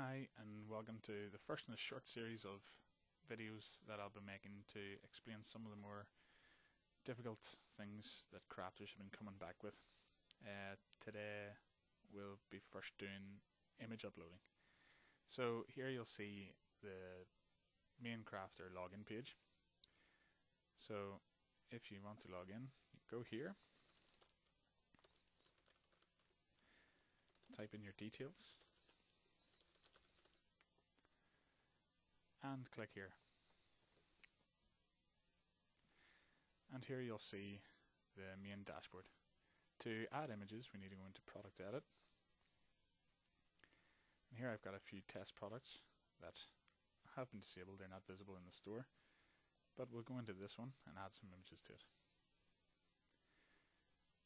Hi and welcome to the first in a short series of videos that I'll be making to explain some of the more difficult things that crafters have been coming back with. Uh, today we'll be first doing image uploading. So here you'll see the main crafter login page. So if you want to log in, go here type in your details and click here. And here you'll see the main dashboard. To add images we need to go into product edit. And here I've got a few test products that have been disabled, they're not visible in the store. But we'll go into this one and add some images to it.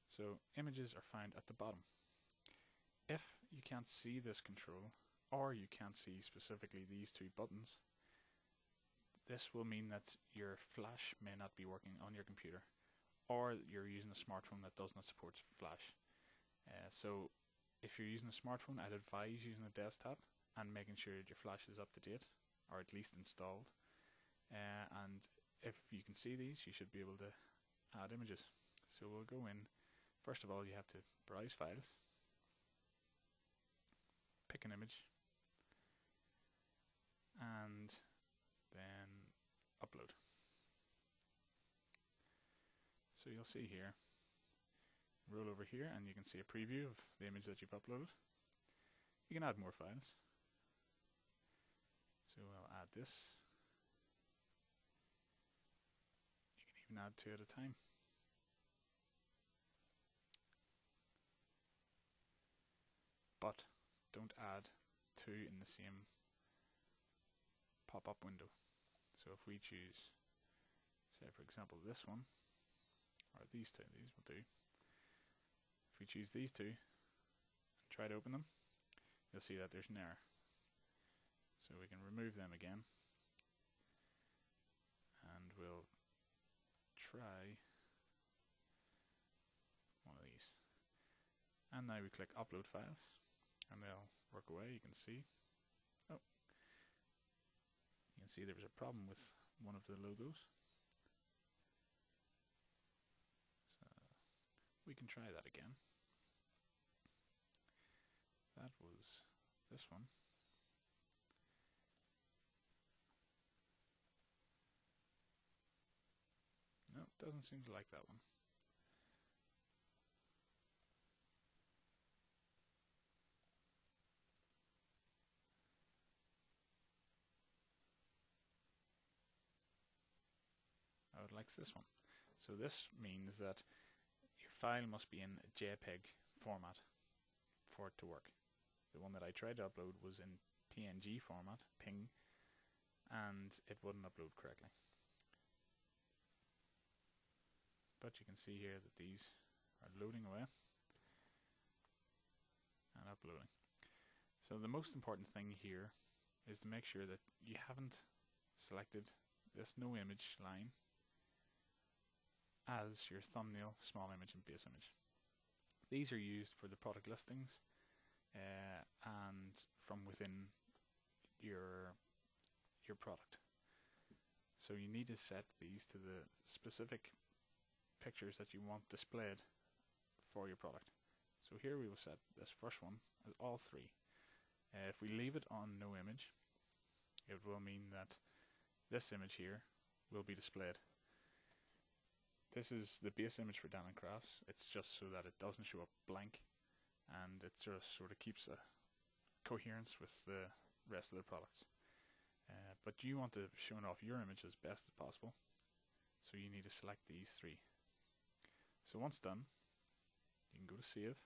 So images are found at the bottom. If you can't see this control, or you can't see specifically these two buttons, this will mean that your flash may not be working on your computer, or you're using a smartphone that does not support flash. Uh, so if you're using a smartphone, I'd advise using a desktop and making sure that your flash is up to date, or at least installed. Uh, and if you can see these, you should be able to add images. So we'll go in. First of all, you have to browse files pick an image and upload. So you'll see here, roll over here and you can see a preview of the image that you've uploaded. You can add more files. So I'll add this. You can even add two at a time. But don't add two in the same pop-up window. So if we choose, say for example this one, or these two, these will do. If we choose these two and try to open them, you'll see that there's an error. So we can remove them again and we'll try one of these. And now we click upload files and they'll work away. You can see. Can see there was a problem with one of the logos. So we can try that again. That was this one. No, doesn't seem to like that one. Likes this one. So this means that your file must be in JPEG format for it to work. The one that I tried to upload was in PNG format, PNG, and it wouldn't upload correctly. But you can see here that these are loading away and uploading. So the most important thing here is to make sure that you haven't selected this no image line as your thumbnail, small image and base image. These are used for the product listings uh, and from within your your product. So you need to set these to the specific pictures that you want displayed for your product. So here we will set this first one as all three. Uh, if we leave it on no image, it will mean that this image here will be displayed this is the base image for Danann Crafts. It's just so that it doesn't show up blank and it just sort of keeps a coherence with the rest of the products. Uh, but you want to show off your image as best as possible. So you need to select these three. So once done, you can go to save.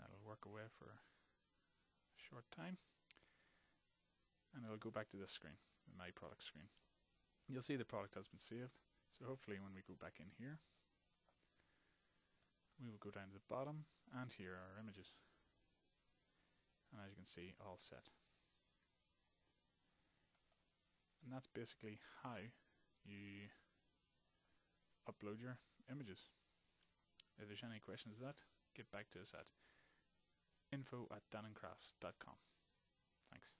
That'll work away for a short time. And it'll go back to this screen My Product screen. You'll see the product has been saved. So hopefully when we go back in here, we will go down to the bottom and here are our images. And as you can see, all set. And that's basically how you upload your images. If there's any questions that, get back to us at info at. Thanks.